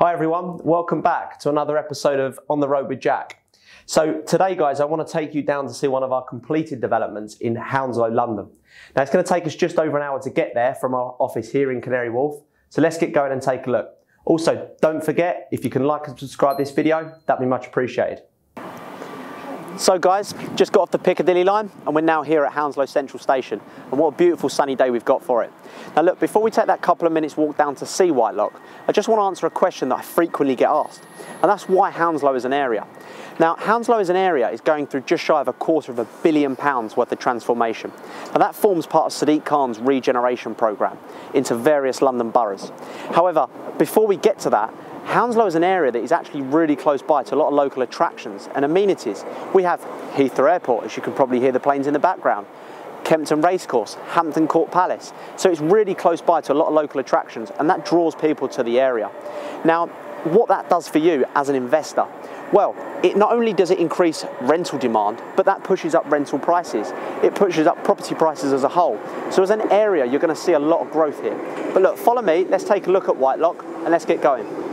Hi everyone, welcome back to another episode of On the Road with Jack. So today guys, I want to take you down to see one of our completed developments in Hounslow, London. Now it's going to take us just over an hour to get there from our office here in Canary Wharf. So let's get going and take a look. Also, don't forget, if you can like and subscribe this video, that'd be much appreciated. So guys, just got off the Piccadilly line and we're now here at Hounslow Central Station. And what a beautiful sunny day we've got for it. Now look, before we take that couple of minutes walk down to see Whitelocke, I just want to answer a question that I frequently get asked. And that's why Hounslow is an area. Now, Hounslow as an area is going through just shy of a quarter of a billion pounds worth of transformation. And that forms part of Sadiq Khan's regeneration programme into various London boroughs. However, before we get to that, Hounslow is an area that is actually really close by to a lot of local attractions and amenities. We have Heathrow Airport, as you can probably hear the planes in the background, Kempton Racecourse, Hampton Court Palace. So it's really close by to a lot of local attractions and that draws people to the area. Now, what that does for you as an investor, well, it not only does it increase rental demand, but that pushes up rental prices. It pushes up property prices as a whole. So as an area, you're going to see a lot of growth here. But look, follow me, let's take a look at Whitelocke and let's get going.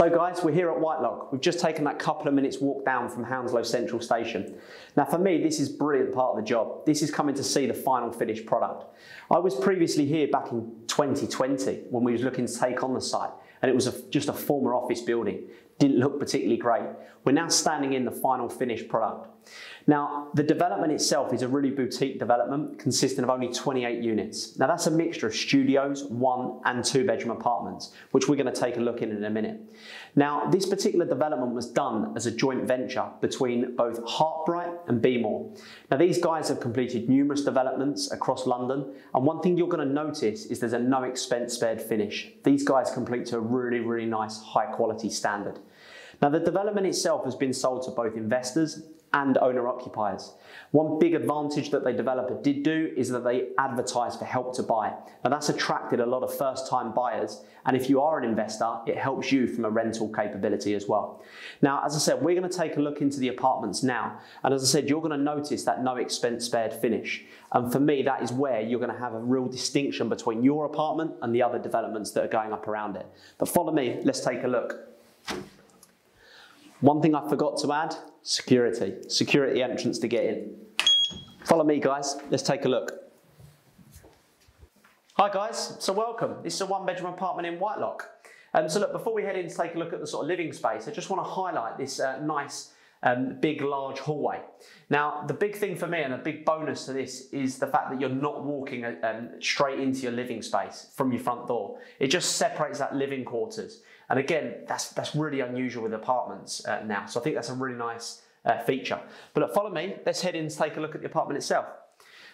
So guys, we're here at Whitelocke. We've just taken that couple of minutes walk down from Hounslow Central Station. Now for me, this is brilliant part of the job. This is coming to see the final finished product. I was previously here back in 2020 when we was looking to take on the site and it was a, just a former office building. Didn't look particularly great. We're now standing in the final finished product. Now, the development itself is a really boutique development consisting of only 28 units. Now, that's a mixture of studios, one and two bedroom apartments, which we're going to take a look in in a minute. Now, this particular development was done as a joint venture between both Heartbright and Bmore. Now, these guys have completed numerous developments across London, and one thing you're going to notice is there's a no expense spared finish. These guys complete to a really, really nice high quality standard. Now, the development itself has been sold to both investors and owner occupiers. One big advantage that the developer did do is that they advertise for help to buy. Now that's attracted a lot of first time buyers and if you are an investor, it helps you from a rental capability as well. Now, as I said, we're going to take a look into the apartments now. And as I said, you're going to notice that no expense spared finish. And for me, that is where you're going to have a real distinction between your apartment and the other developments that are going up around it. But follow me, let's take a look. One thing I forgot to add, security. Security entrance to get in. Follow me guys, let's take a look. Hi guys, so welcome. This is a one bedroom apartment in Whitelocke. Um, so look, before we head in to take a look at the sort of living space, I just want to highlight this uh, nice um, big large hallway. Now the big thing for me and a big bonus to this is the fact that you're not walking uh, um, straight into your living space from your front door. It just separates that living quarters. And again, that's, that's really unusual with apartments uh, now. So I think that's a really nice uh, feature. But look, follow me, let's head in and take a look at the apartment itself.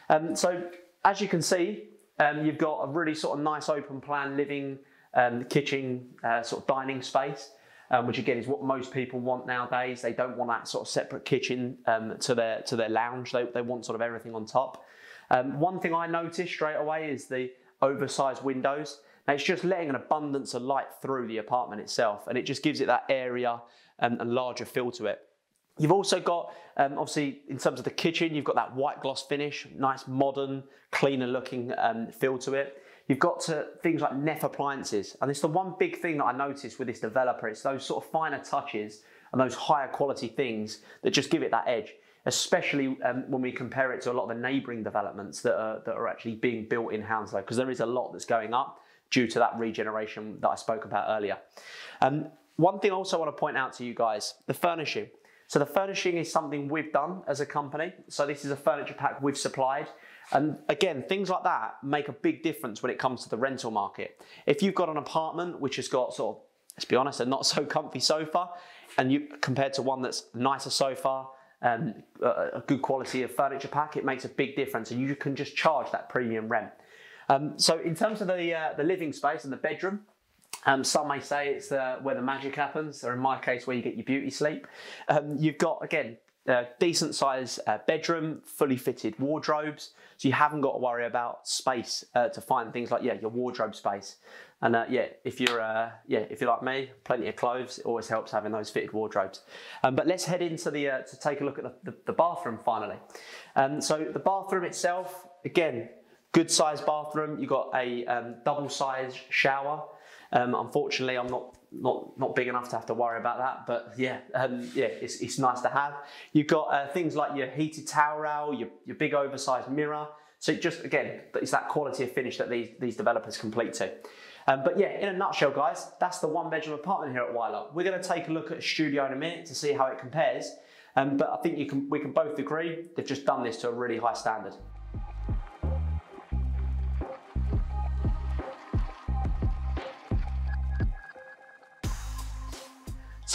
Um, so as you can see, um, you've got a really sort of nice open plan living, um, kitchen, uh, sort of dining space. Um, which again is what most people want nowadays. They don't want that sort of separate kitchen um, to their to their lounge. They, they want sort of everything on top. Um, one thing I noticed straight away is the oversized windows. It's just letting an abundance of light through the apartment itself and it just gives it that area and, a larger feel to it. You've also got, um, obviously, in terms of the kitchen, you've got that white gloss finish, nice modern, cleaner looking um, feel to it. You've got to things like Neff appliances. And it's the one big thing that I noticed with this developer. It's those sort of finer touches and those higher quality things that just give it that edge, especially um, when we compare it to a lot of the neighbouring developments that are, that are actually being built in Hounslow, because there is a lot that's going up due to that regeneration that I spoke about earlier. Um, one thing I also want to point out to you guys, the furnishing. So the furnishing is something we've done as a company. So this is a furniture pack we've supplied. And again, things like that make a big difference when it comes to the rental market. If you've got an apartment which has got sort of, let's be honest, a not so comfy sofa, and you compared to one that's nicer sofa, um, a good quality of furniture pack, it makes a big difference, and you can just charge that premium rent. Um, so in terms of the, uh, the living space and the bedroom, um, some may say it's uh, where the magic happens, or in my case, where you get your beauty sleep. Um, you've got, again, uh, decent size uh, bedroom, fully fitted wardrobes, so you haven't got to worry about space uh, to find things like yeah your wardrobe space. And uh, yeah, if you're uh, yeah if you're like me, plenty of clothes. It always helps having those fitted wardrobes. Um, but let's head into the uh, to take a look at the, the, the bathroom finally. Um, so the bathroom itself, again, good sized bathroom. You've got a um, double sized shower. Um, unfortunately, I'm not not not big enough to have to worry about that. But yeah, um, yeah, it's, it's nice to have. You've got uh, things like your heated towel rail, your, your big oversized mirror. So just again, it's that quality of finish that these these developers complete to. Um, but yeah, in a nutshell, guys, that's the one bedroom apartment here at Whitelocke. We're going to take a look at a studio in a minute to see how it compares. Um, but I think you can, we can both agree they've just done this to a really high standard.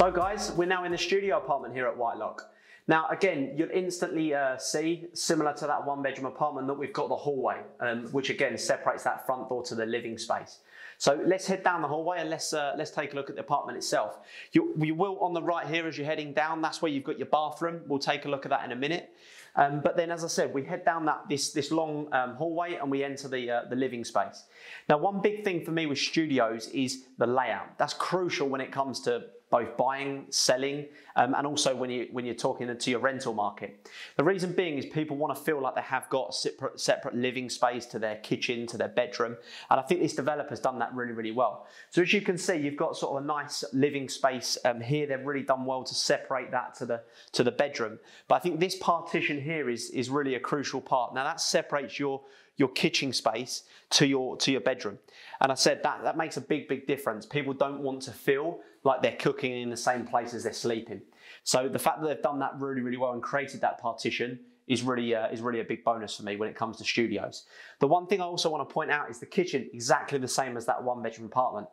So guys, we're now in the studio apartment here at Whitelocke. Now again, you'll instantly uh, see, similar to that one bedroom apartment, that we've got the hallway, um, which again separates that front door to the living space. So let's head down the hallway and let's uh, let's take a look at the apartment itself. You, you will on the right here as you're heading down. That's where you've got your bathroom. We'll take a look at that in a minute. Um, but then, as I said, we head down that this this long um, hallway and we enter the uh, the living space. Now, one big thing for me with studios is the layout. That's crucial when it comes to both buying, selling, um, and also when, you, when you're talking to your rental market. The reason being is people want to feel like they have got separate, separate living space to their kitchen, to their bedroom, and I think this developer's done that really, really well. So as you can see, you've got sort of a nice living space um, here. They've really done well to separate that to the, to the bedroom. But I think this partition here is, is really a crucial part. Now that separates your, your kitchen space to your to your bedroom. And I said that that makes a big big difference. People don't want to feel like they're cooking in the same place as they're sleeping. So the fact that they've done that really really well and created that partition is really uh, is really a big bonus for me when it comes to studios. The one thing I also want to point out is the kitchen exactly the same as that one bedroom apartment.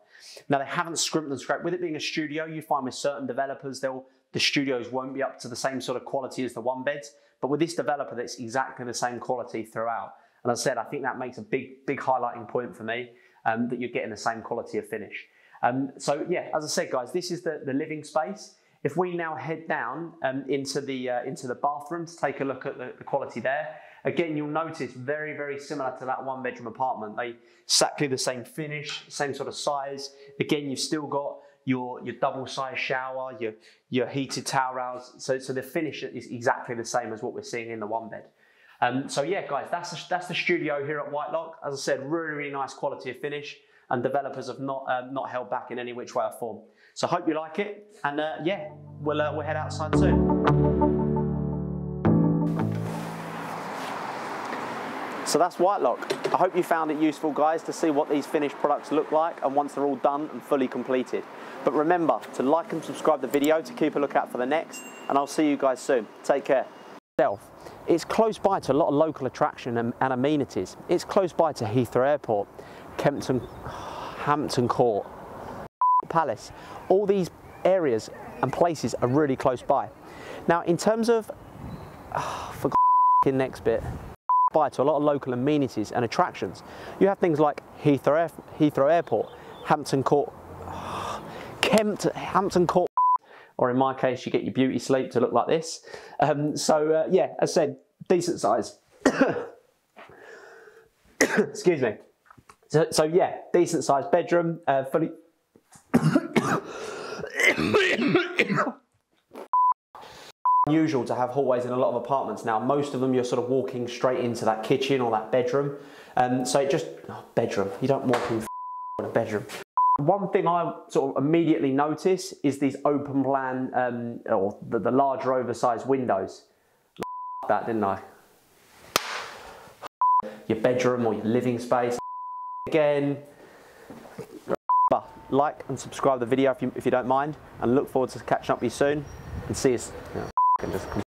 Now they haven't scrimped and scraped. With it being a studio, you find with certain developers they'll the studios won't be up to the same sort of quality as the one beds. But with this developer, that's exactly the same quality throughout. And as I said, I think that makes a big, big highlighting point for me um, that you're getting the same quality of finish. Um, so yeah, as I said, guys, this is the, the living space. If we now head down um, into the uh, into the bathroom to take a look at the, the, quality there, again you'll notice very very similar to that one bedroom apartment. They exactly the same finish, same sort of size. Again, you've still got your your double size shower, your your heated towel rails. So so the finish is exactly the same as what we're seeing in the one bed. Um, so yeah, guys, that's the, that's the studio here at Whitelocke. As I said, really, really nice quality of finish, and developers have not um, not held back in any which way or form. So hope you like it, and uh, yeah, we'll uh, we'll head outside soon. So that's Whitelocke. I hope you found it useful, guys, to see what these finished products look like and once they're all done and fully completed. But remember to like and subscribe the video to keep a lookout for the next, and I'll see you guys soon. Take care. It's close by to a lot of local attraction and, and amenities. It's close by to Heathrow Airport, Kempton, Hampton Court, Palace. All these areas and places are really close by. Now, in terms of, oh, for next bit, by to a lot of local amenities and attractions. You have things like Heathrow, Heathrow Airport, Hampton Court, Kempt, Hampton Court or in my case, you get your beauty sleep to look like this. Um, so uh, yeah, as I said, decent size. Excuse me. So, so, yeah, decent sized bedroom, uh, fully. unusual to have hallways in a lot of apartments now. Most of them you're sort of walking straight into that kitchen or that bedroom. Um, so it just, oh, bedroom, you don't walk in a bedroom. One thing I sort of immediately notice is these open plan um, or the, the larger oversized windows. that didn't I? Your bedroom or your living space. Again, like and subscribe the video if you, if you don't mind and look forward to catching up with you soon and see us. You know,